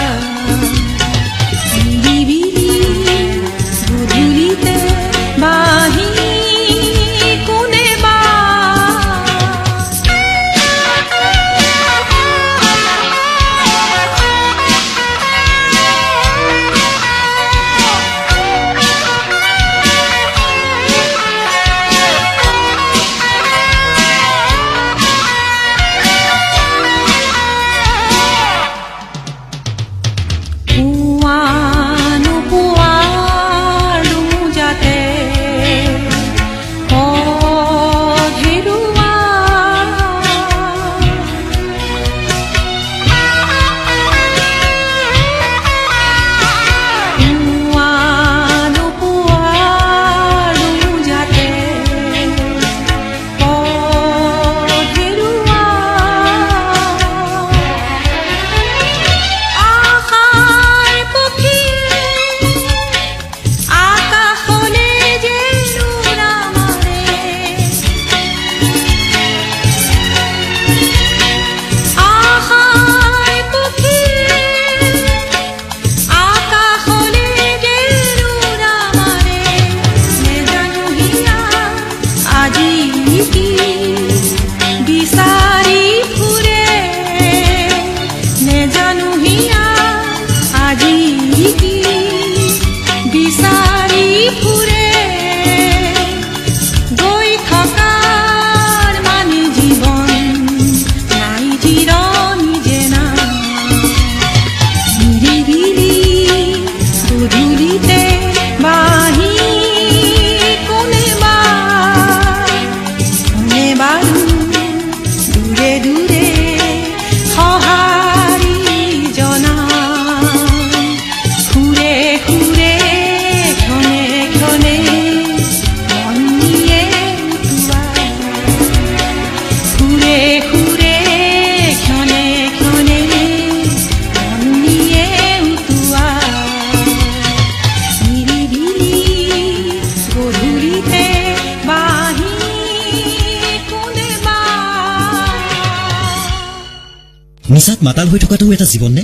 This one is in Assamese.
love. মাতাল হৈ থকাটো এটা জীৱন নে।